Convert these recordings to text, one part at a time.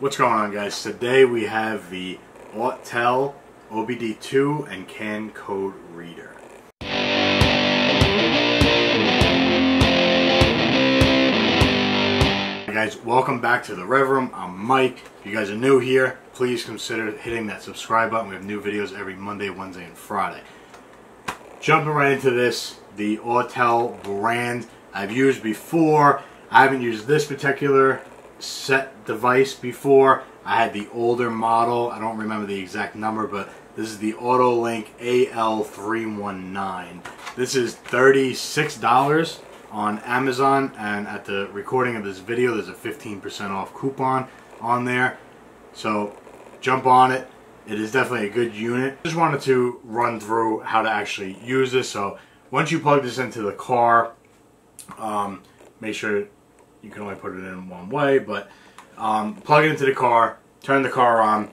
What's going on guys? Today we have the Autel OBD2 and CAN code reader. Hey guys, welcome back to the Rev Room. I'm Mike. If you guys are new here, please consider hitting that subscribe button. We have new videos every Monday, Wednesday, and Friday. Jumping right into this, the Autel brand I've used before. I haven't used this particular set device before. I had the older model. I don't remember the exact number, but this is the AutoLink AL319. This is $36 on Amazon, and at the recording of this video, there's a 15% off coupon on there. So jump on it. It is definitely a good unit. Just wanted to run through how to actually use this. So once you plug this into the car, um, make sure you can only put it in one way, but um, plug it into the car, turn the car on,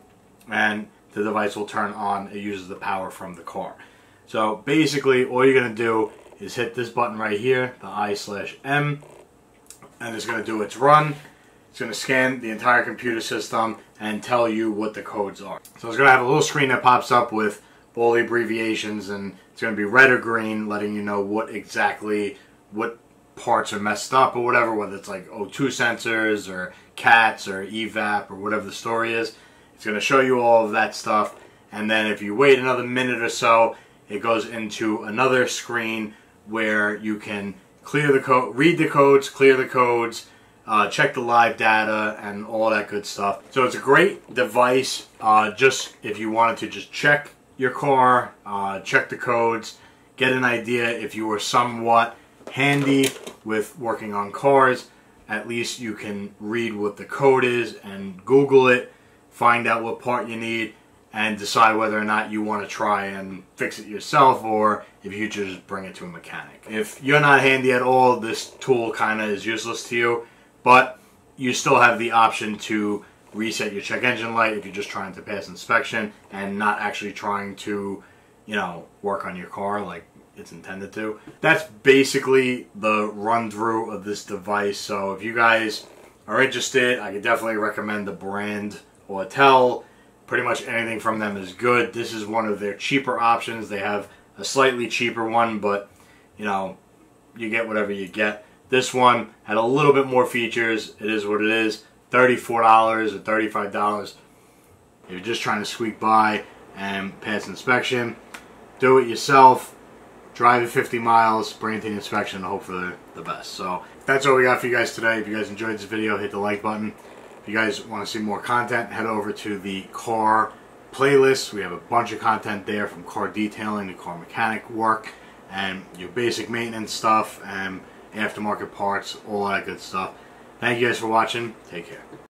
and the device will turn on. It uses the power from the car. So basically, all you're going to do is hit this button right here, the I slash M, and it's going to do its run. It's going to scan the entire computer system and tell you what the codes are. So it's going to have a little screen that pops up with all the abbreviations and it's going to be red or green letting you know what exactly what parts are messed up or whatever, whether it's like O2 sensors or CATs or EVAP or whatever the story is. It's going to show you all of that stuff. And then if you wait another minute or so, it goes into another screen where you can clear the code, read the codes, clear the codes, uh, check the live data, and all that good stuff. So it's a great device uh, just if you wanted to just check your car, uh, check the codes, get an idea if you were somewhat handy with working on cars. At least you can read what the code is and Google it, find out what part you need, and decide whether or not you want to try and fix it yourself or if you just bring it to a mechanic. If you're not handy at all, this tool kind of is useless to you, but you still have the option to reset your check engine light if you're just trying to pass inspection and not actually trying to, you know, work on your car like it's intended to. That's basically the run through of this device. So if you guys are interested, I could definitely recommend the brand Autel. Pretty much anything from them is good. This is one of their cheaper options. They have a slightly cheaper one, but you know, you get whatever you get. This one had a little bit more features. It is what it is. $34 or $35. If you're just trying to squeak by and pass inspection, do it yourself drive it 50 miles, the inspection, hope for the, the best. So that's all we got for you guys today. If you guys enjoyed this video, hit the like button. If you guys want to see more content, head over to the car playlist. We have a bunch of content there from car detailing to car mechanic work and your basic maintenance stuff and aftermarket parts, all that good stuff. Thank you guys for watching. Take care.